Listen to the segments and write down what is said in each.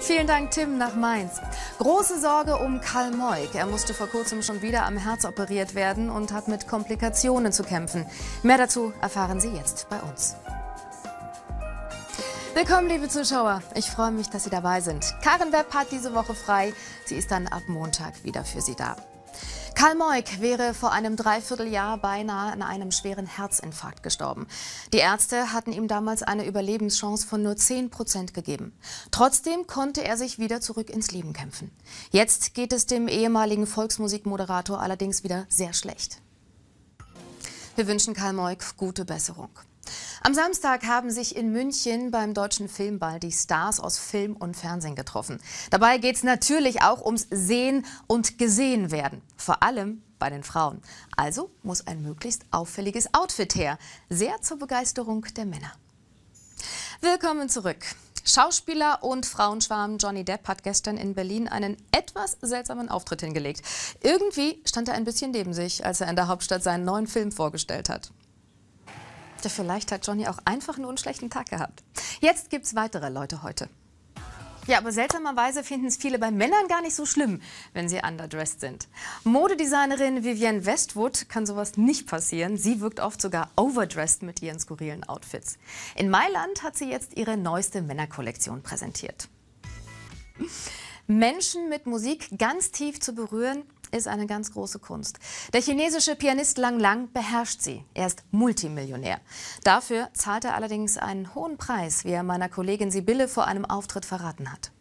Vielen Dank, Tim, nach Mainz. Große Sorge um Karl Moik. Er musste vor kurzem schon wieder am Herz operiert werden und hat mit Komplikationen zu kämpfen. Mehr dazu erfahren Sie jetzt bei uns. Willkommen, liebe Zuschauer. Ich freue mich, dass Sie dabei sind. Karen Webb hat diese Woche frei. Sie ist dann ab Montag wieder für Sie da. Karl Moik wäre vor einem Dreivierteljahr beinahe an einem schweren Herzinfarkt gestorben. Die Ärzte hatten ihm damals eine Überlebenschance von nur 10 Prozent gegeben. Trotzdem konnte er sich wieder zurück ins Leben kämpfen. Jetzt geht es dem ehemaligen Volksmusikmoderator allerdings wieder sehr schlecht. Wir wünschen Karl Moik gute Besserung. Am Samstag haben sich in München beim Deutschen Filmball die Stars aus Film und Fernsehen getroffen. Dabei geht es natürlich auch ums Sehen und Gesehen werden. Vor allem bei den Frauen. Also muss ein möglichst auffälliges Outfit her. Sehr zur Begeisterung der Männer. Willkommen zurück. Schauspieler und Frauenschwarm Johnny Depp hat gestern in Berlin einen etwas seltsamen Auftritt hingelegt. Irgendwie stand er ein bisschen neben sich, als er in der Hauptstadt seinen neuen Film vorgestellt hat. Ja, vielleicht hat Johnny auch einfach einen schlechten Tag gehabt. Jetzt gibt's weitere Leute heute. Ja, aber seltsamerweise finden es viele bei Männern gar nicht so schlimm, wenn sie underdressed sind. Modedesignerin Vivienne Westwood kann sowas nicht passieren. Sie wirkt oft sogar overdressed mit ihren skurrilen Outfits. In Mailand hat sie jetzt ihre neueste Männerkollektion präsentiert. Menschen mit Musik ganz tief zu berühren, ist eine ganz große Kunst. Der chinesische Pianist Lang Lang beherrscht sie. Er ist Multimillionär. Dafür zahlt er allerdings einen hohen Preis, wie er meiner Kollegin Sibylle vor einem Auftritt verraten hat.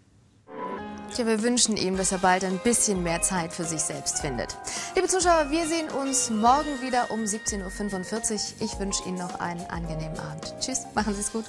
Tja, wir wünschen ihm, dass er bald ein bisschen mehr Zeit für sich selbst findet. Liebe Zuschauer, wir sehen uns morgen wieder um 17.45 Uhr. Ich wünsche Ihnen noch einen angenehmen Abend. Tschüss, machen Sie es gut.